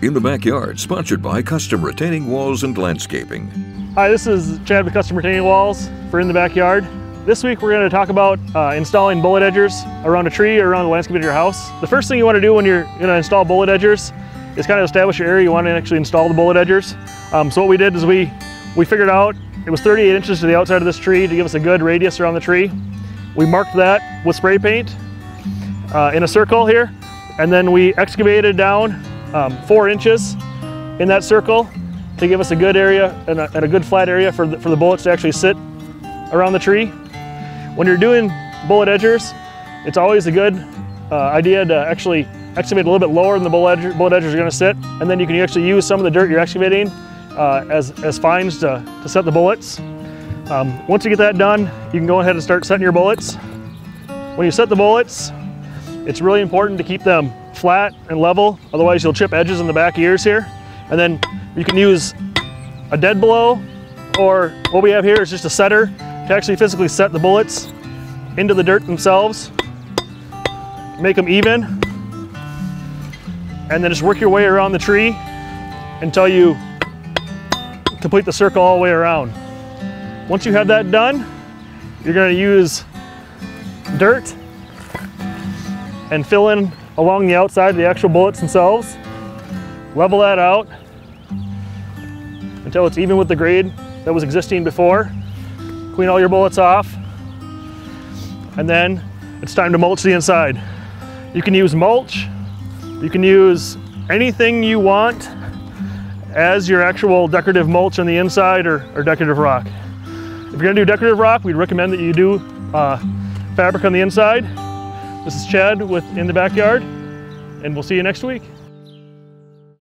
In the Backyard, sponsored by Custom Retaining Walls and Landscaping. Hi, this is Chad with Custom Retaining Walls for In the Backyard. This week we're going to talk about uh, installing bullet edgers around a tree or around the landscape of your house. The first thing you want to do when you're going to install bullet edgers is kind of establish your area you want to actually install the bullet edgers. Um, so what we did is we, we figured out it was 38 inches to the outside of this tree to give us a good radius around the tree. We marked that with spray paint uh, in a circle here and then we excavated down um, four inches in that circle to give us a good area and a, and a good flat area for the, for the bullets to actually sit around the tree. When you're doing bullet edgers, it's always a good uh, idea to actually excavate a little bit lower than the bullet, edger, bullet edgers are going to sit, and then you can actually use some of the dirt you're excavating uh, as, as fines to, to set the bullets. Um, once you get that done, you can go ahead and start setting your bullets. When you set the bullets, it's really important to keep them flat and level, otherwise you'll chip edges in the back ears here. And then you can use a dead blow, or what we have here is just a setter to actually physically set the bullets into the dirt themselves, make them even, and then just work your way around the tree until you complete the circle all the way around. Once you have that done, you're gonna use dirt and fill in along the outside of the actual bullets themselves. Level that out until it's even with the grade that was existing before. Clean all your bullets off. And then it's time to mulch the inside. You can use mulch, you can use anything you want as your actual decorative mulch on the inside or, or decorative rock. If you're gonna do decorative rock, we'd recommend that you do uh, fabric on the inside. This is Chad with In the Backyard, and we'll see you next week.